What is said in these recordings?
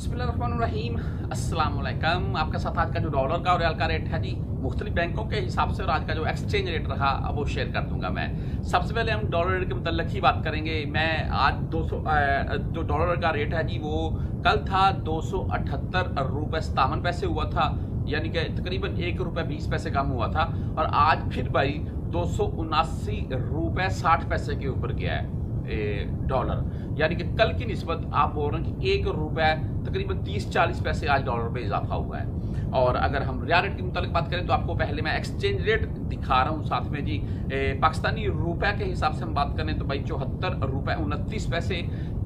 बसमीम अस्सलाम आपका साथ आज का जो डॉलर का और रियाल का रेट है जी, मुख्तलिफ़ बैंकों के हिसाब से और आज का जो एक्सचेंज रेट रहा, अब वो शेयर कर दूँगा मैं। सबसे पहले हम डॉलर रेट के मतलब ही बात करेंगे। मैं आज 200 जो डॉलर का रेट है जी, वो कल था दो सौ अठहत्तर पैसे हुआ था, यानी कि तकरीबन एक रुपये बीस पैसे कम हुआ था, और आज फिर भाई दो सौ उनासी रुपये साठ पैसे के ऊपर गया है। डॉलर यानी कि कल की नस्बत आप बोल रहे हैं कि एक रुपये तकरीबन तीस चालीस पैसे आज डॉलर पे इजाफा हुआ है। और अगर हम रिया रेट की मुताबिक बात करें तो आपको पहले मैं एक्सचेंज रेट दिखा रहा हूँ साथ में जी। पाकिस्तानी रुपए के हिसाब से हम बात करें तो भाई चौहत्तर रुपए उनतीस पैसे,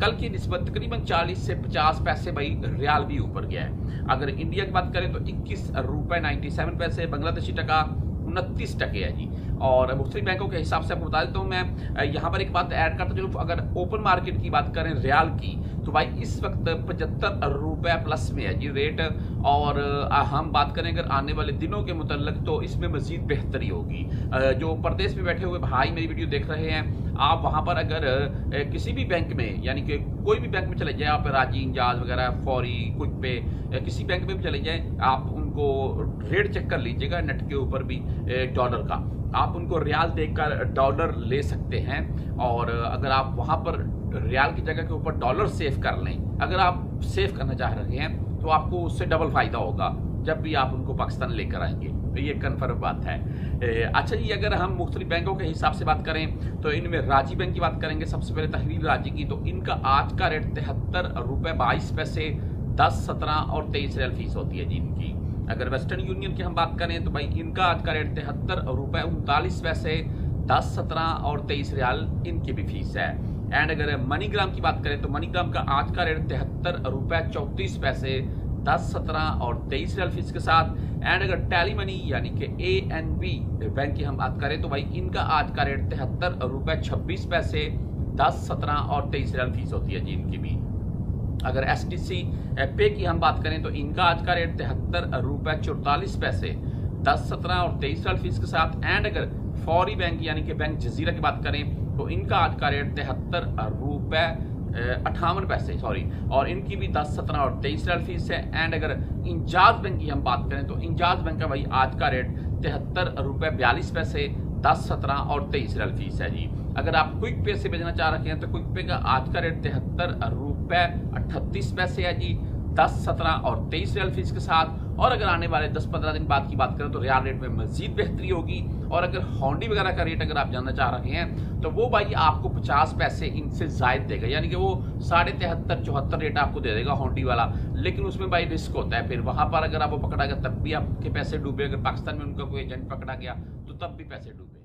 कल की नस्बत तकरीबन 40 से 50 पैसे भाई रियाल भी ऊपर गया है। अगर इंडिया की बात करें तो इक्कीस रुपए नाइन्टी सेवन पैसे, बांग्लादेशी टका उनतीस टके है जी। और मुख्तलिफ़ बैंकों के हिसाब से आपको बता देता हूँ मैं यहाँ पर एक बात ऐड करता चलूँ अगर ओपन मार्केट की बात करें रियाल की तो भाई इस वक्त पचहत्तर रुपये प्लस में है जी रेट। और हम बात करें अगर आने वाले दिनों के मुतलक तो इसमें मजीद बेहतरी होगी। जो प्रदेश में बैठे हुए भाई मेरी वीडियो देख रहे हैं, आप वहाँ पर अगर किसी भी बैंक में, यानी कि कोई भी बैंक में चले जाए, आप राज़ी, इंजाज वगैरह, फौरी क्विक पे किसी बैंक में भी चले जाए, आप उनको रेट चेक कर लीजिएगा नेट के ऊपर भी डॉलर का। आप उनको रियाल देकर डॉलर ले सकते हैं और अगर आप वहाँ पर रियाल की जगह के ऊपर डॉलर सेव कर लें, अगर आप सेव करना चाह रहे हैं तो आपको उससे डबल फ़ायदा होगा जब भी आप उनको पाकिस्तान लेकर आएँगे। तो ये कन्फर्म बात है। अच्छा जी अगर हम मुख्तलि बैंकों के हिसाब से बात करें तो इनमें राज़ी बैंक की बात करेंगे, सबसे पहले तहरीर राज़ी की तो इनका आज का रेट तिहत्तर रुपये बाईस पैसे दस सत्रह और तेईस रियल फ़ीस होती है जी इनकी। अगर वेस्टर्न यूनियन की हम बात करें तो भाई इनका आज का रेट तिहत्तर रुपये उनतालीस पैसे दस, सत्रह और तेईस रियाल इनकी भी फ़ीस है। एंड अगर मनीग्राम की बात करें तो मनीग्राम का आज का रेट तिहत्तर रुपये चौंतीस पैसे दस, सत्रह और तेईस रियल फ़ीस के साथ। एंड अगर टैली मनी यानी कि ए एन बी बैंक की हम बात करें तो भाई इनका आज का रेट तिहत्तर रुपये छब्बीस पैसे दस, सत्रह और तेईस रियाल फ़ीस होती है जी इनकी भी। अगर एस टी सी पे की हम बात करें तो इनका आज का रेट तिहत्तर रुपये चौतालीस पैसे, दस, सत्रह और तेईस साल फ़ीस के साथ। एंड अगर फौरी बैंक यानी कि बैंक जजीरा की बात करें तो इनका आज का रेट तिहत्तर रुपये अट्ठावन पैसे सॉरी और इनकी भी दस, सत्रह और तेईस साल फ़ीस है। एंड अगर इंजाज बैंक की हम बात करें तो इंजाज बैंक का भाई आज का रेट तिहत्तर रुपये बयालीस पैसे दस, सत्रह और तेईस रियल फ़ीस है जी। अगर आप क्विक पे से भेजना चाह रहे हैं तो क्विक पे का आज का रेट तिहत्तर रुपये अट्ठतीस पैसे है जी। दस, सत्रह और तेईस रियल फ़ीस के साथ और अगर आने वाले दस पंद्रह दिन बाद की बात करें तो रियाल रेट में मजीद बेहतरी होगी। और अगर हॉन्डी वगैरह का रेट अगर आप जानना चाह रहे हैं तो वो भाई आपको पचास पैसे इनसे जायद देगा। यानी कि वो साढ़े तिहत्तर, चौहत्तर रेट आपको दे देगा हॉन्डी वाला। लेकिन उसमें भाई रिस्क होता है फिर। वहाँ पर अगर आप वो पकड़ा गया तब भी आपके पैसे डूबे, अगर पाकिस्तान में उनका कोई एजेंट पकड़ा गया तो तब भी पैसे डूबे।